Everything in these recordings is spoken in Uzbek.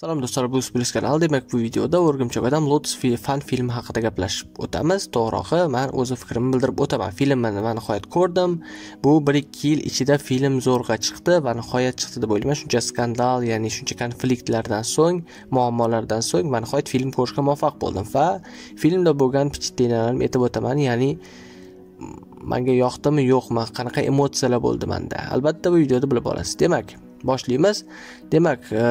Salom do'stlar, bu Spliss kanali. Demak, bu videoda O'rgimchak odam Lotus fan filmi haqida gaplashib o'tamiz. To'g'rirog'i, men o'z fikrimni bildirib o'taman. Filmni man nihoyat ko'rdim. Bu 1-2 yil ichida film zo'rg'a chiqdi va nihoyat chiqdi deb o'ylayman. Shuncha skandal, ya'ni shuncha konfliktlardan so'ng, muammolardan so'ng men nihoyat film ko'rishga muvaffaq bo'ldim va filmda bo'lgan впечатлениyalarni aytib o'taman. Ya'ni menga yoqdimi, yo'qmi, qanaqa emotsiyalar bo'ldi menda. Albatta bu videoda bilib olasiz. Demak, boshlaymiz. Demak e,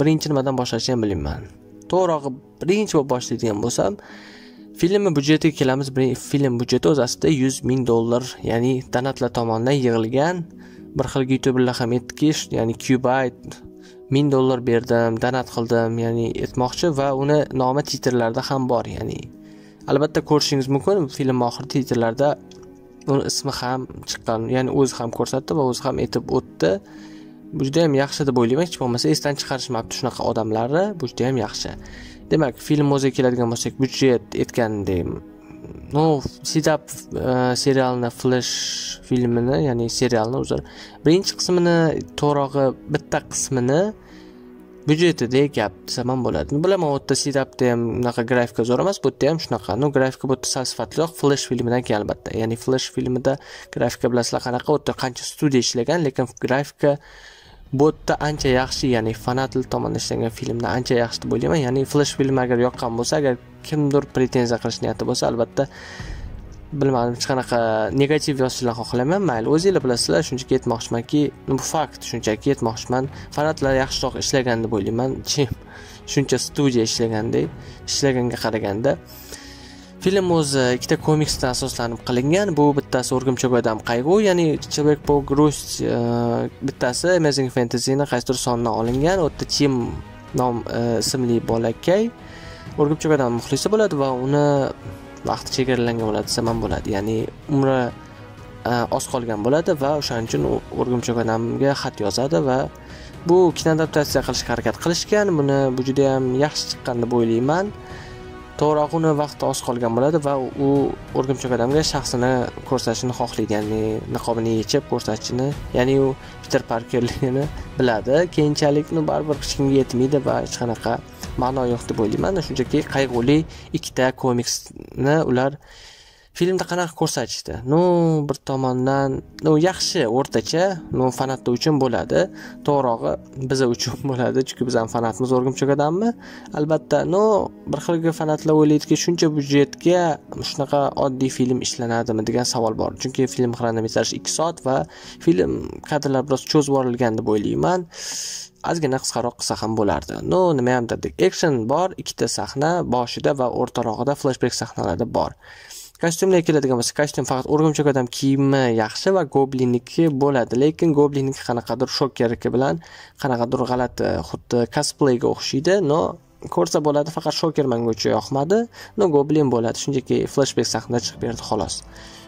birinchi nimadan boshlashni ham bilmayman to'g'rirog'i birinchi bo'lib boshlaydigan bo'lsam filmni byudjetiga kelamiz. Film byudjeti o'z aslida yuz ming dollar ya'ni donatlar tomonidan yig'ilgan bir xil youtuberlar ham aytdiki ya'ni cubayt ming dollar berdim donat qildim ya'ni aytmoqchi va uni nomi titrlarda ham bor ya'ni. Albatta ko'rishingiz mumkin film oxiri titrlarda uni ismi ham chiqqan ya'ni o'zi ham ko'rsatdi va o'zi ham aytib o'tdi. Bu juda yam yaxshi deb o'ylayman. Hech bo'lmasa esdan chiqarishmabdi shunaqa odamlarni. Bu juda yam yaxshi. Demak film o'ziga keladigan bo'lsak byudjet aytgandek ну sidap e, serialni flash filmini ya'ni serialni uzr birinchi qismini to'g'rog'i bitta qismini byudjetida gap desam ham bo'ladi bilaman u yerda sidapda ham unaqa grafika zo'r emas bu yerda ham shunaqa. Ну grafika bu yerda sal sifatliroq flash filmidan keyin albatta. Ya'ni flash filmida grafika bilasizlar qanaqa u yerda qancha studiya ishlagan lekin grafika bu yerda ancha yaxshi ya'ni fanatl tomonidan ishlangan filmdan ancha yaxshi deb o'ylayman. Ya'ni flash film agar yoqqan bo'lsa agar kimdir pretenziya qilish niyati bo'lsa albatta bilmadim hech qanaqa negativ yozishlarni xohlamayman. Mayli o'zinglar bilasizlar shunchaki aytmoqchimanki bu fakt shunchaki aytmoqchiman. Fanatlar yaxshiroq ishlagan deb o'ylayman. Shuncha studiya ishlagandek ishlaganga qaraganda. Film o'zi ikkita komiksdan asoslanib qilingan. Bu bittasi o'rgimchak odam qayg'u ya'ni человек по грусть bittasi amazing fantasyni qaysidir sonidan olingan? U yerda chim nom e, ismli bolakay o'rgimchak odam muxlisi bo'ladi va uni vaqti chegaralangan bo'ladi desam ham bo'ladi. Ya'ni umri e, oz qolgan bo'ladi va o'shaning uchun o'rgimchak odamga xat yozadi va bu kinoadaptatsiya qilishga harakat qilishgan. Buni bu judayam yaxshi chiqqan deb o'ylayman. To'g'riroq uni vaqti oz qolgan bo'ladi va u o'rgimchak odamga shaxsini ko'rsatishni xohlaydi ya'ni niqobini yechib ko'rsatishini ya'ni u piter parkerligini biladi. Keyinchalik baribir hech kimga yetmaydi va hech qanaqa ma'no yo'q deb o'ylayman. Shunchaki qayg'uli ikkita komiksni ular filmda qanaqa ko'rsatishdi ну bir tomondan ну yaxshi o'rtacha. Ну fanatlar uchun bo'ladi. To'g'rirog'i biza uchun bo'ladi chunki bizani fanatimiz o'rgimchak odammi. Albatta ну bir xilgi fanatlar o'ylaydiki shuncha byudjetga shunaqa oddiy film ishlanadimi degan savol bor. Chunki film xronometraj ikki soat va film kadrlar biroz cho'zib yuborilgan deb o'ylayman. Ozgina qisqaroq qilsa ham bo'lardi. Ну nima ham dedik action bor ikkita sahna boshida va o'rtarog'ida flashbek sahnalari bor. Kostyumlar keladigan bo'lsa kostyum faqat o'rgimchak odam kiyimi yaxshi va goblinniki bo'ladi. Lekin goblinniki qanaqadir shokerniki bilan qanaqadir g'alati e, xuddi kosplayga o'xshaydi. Но ko'rsa bo'ladi faqat shoker manga uncha yoqmadi no goblin bo'ladi. Shunchaki flashbek sahnada chiqib berdi xolos.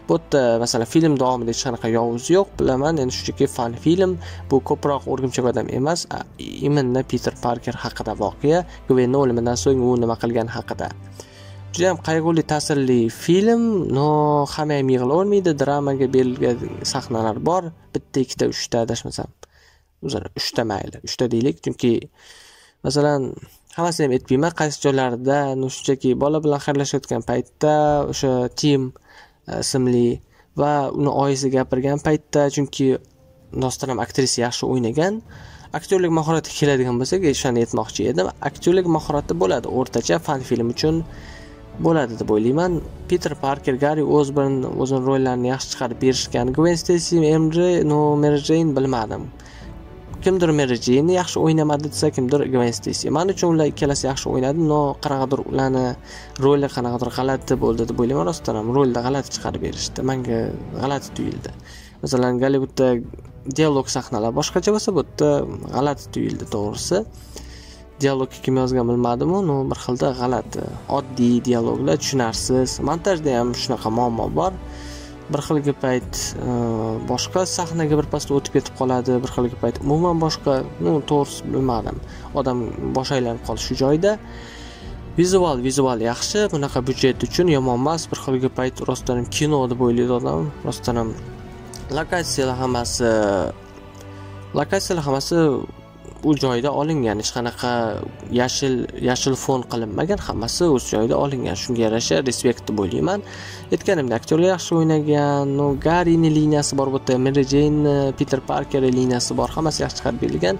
Bu yerda masalan film davomida hech qanaqa yovuz yo'q bilaman. Endi shunchaki fan film bu ko'proq o'rgimchak odam emas именно питер паркер haqida voqea gvenni o'limidan so'ng u nima qilgani haqida. Judayam qayg'uli ta'sirli film. No hamma ham yig'lavermaydi dramaga berilgan sahnalar bor. Bitta ikkita uchta adashmasam uzr uchta mayli uchta deylik. Chunki masalan hammasini ham aytmayman qaysi joylarida shunchaki bola bilan xayrlashayotgan paytda o'sha tim e, ismli va uni oyisi gapirgan paytda chunki rostdan ham aktrisa yaxshi o'ynagan aktyorlik mahorati keladigan bo'lsak o'shani aytmoqchi edim. Aktyorlik mahorati bo'ladi o'rtacha fan film uchun bo'ladi deb o'ylayman. Peter parker gari osborn o'zini rollarini yaxshi chiqarib berishgan gven stesi emri no meri jeyn bilmadim. Kimdir meri jeynni yaxshi o'ynamadi desa kimdir gven stesi man uchun ular ikkalasi yaxshi o'ynadi. No qanaqadir ularni roli qanaqadir g'alati bo'ldi deb o'ylayman. Rostdan ham rolda g'alati chiqarib berishdi. Manga g'alati tuyuldi. Masalan gollivudda dialog sahnalar boshqacha bo'lsa bu yerda g'alati tuyuldi to'g'risi. Dialogga kim yozgan bilmadimu no bir xilda g'alati oddiy dialoglar tushunarsiz. Montajda ham shunaqa muammo bor. Bir xilgi payt e, boshqa sahnaga birpasda o'tib ketib qoladi bir xilgi payt umuman boshqa. Ну to'g'risi bilmadim. Odam bosh aylanib qolishi shu joyda. Vizual vizual yaxshi. Bunaqa byudjet uchun yomon emas. Bir xilgi payt rostdan ham kino deb o'ylaydi odam. Rostdan ham lokatsiyalar hammasi lokatsiyalar hammasi u joyda olingan hech qanaqa yashil yashil fon qilinmagan hammasi o'z joyida olingan. Shunga yarasha respekt deb o'ylayman aytganimdek aktyorlar yaxshi o'ynagan ну garini liniyasi bor bu yerda meri jeynni piter parker liniyasi bor hammasi yaxshi chiqarib berilgan.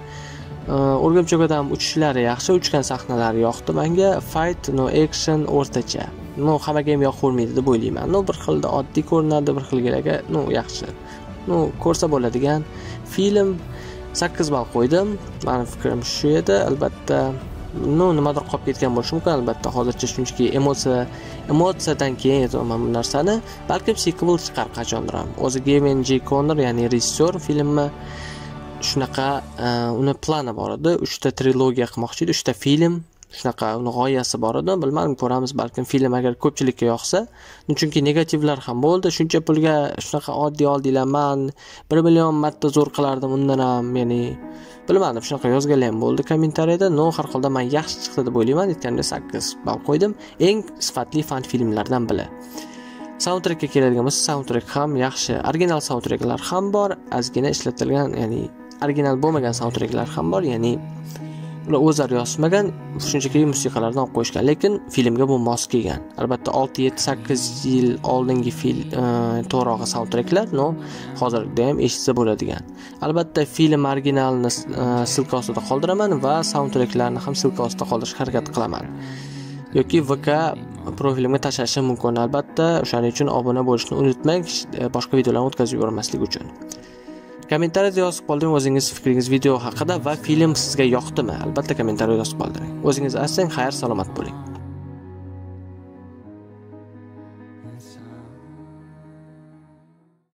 O'rgimchak odam uchishlari yaxshi uchgan sahnalari yoqdi manga. Fight no action o'rtacha. Ну hammaga ham yoqavermaydi deb o'ylayman ну bir xilda oddiy ko'rinadi bir xilgalarga ну yaxshi. Ну ko'rsa bo'ladigan film. Sakkiz ball qo'ydim. Mani fikrim shu edi. Albatta ну nimadir qolib ketgan bo'lishi mumkin. Albatta hozircha shunchaki emotsiya emotsiyadan keyin aytyapman bu narsani. Balkim sequel chiqar qachondir ham. O'zi geven j. Konor ya'ni rejissyor filmni shunaqa e, uni plani bor edi. Uchta trilogiya qilmoqchi edi uchta film. Shunaqa uni g'oyasi bor edi bilmadim ko'ramiz balkim film agar ko'pchilikka yoqsa. Chunki negativlar ham bo'ldi. Shuncha pulga shunaqa oddiy oldinglar man bir million marta zo'r qilardim undan ham ya'ni bilmadim shunaqa yozganlar ham bo'ldi kommentariyada но har holda man yaxshi chiqdi deb o'ylayman aytganimdek sakkiz ball qo'ydim. Eng sifatli fan filmlardan biri. Saundtrekka keladigan bo'lsa saundtrek ham yaxshi. Original saundtreklar ham bor ozgina ishlatilgan ya'ni original bo'lmagan saundtreklar ham bor ya'ni ular o'zlari yozishmagan shunchaki musiqalardan olib qo'yishgan. Lekin filmga bu mos kelgan. Albatta olti yetti sakkiz yil oldingi fil e, saundtreklar но hozirda ham eshitsa bo'ladigan. Albatta film originalini e, ostida qoldiraman va saundtreklarni ham ссылка ostida qoldirishga harakat qilaman. Yoki vk profilimga tashlashim mumkin. Albatta o'shaning uchun obuna bo'lishni unutmang e, boshqa videolarni o'tkazib yubormaslik uchun. Kommentariyada yozib qoldiring o'zingiz fikringiz video haqida va film sizga yoqdimi? Albatta kommentariyada yozib qoldiring. O'zingiz asrang xayr salomat bo'ling.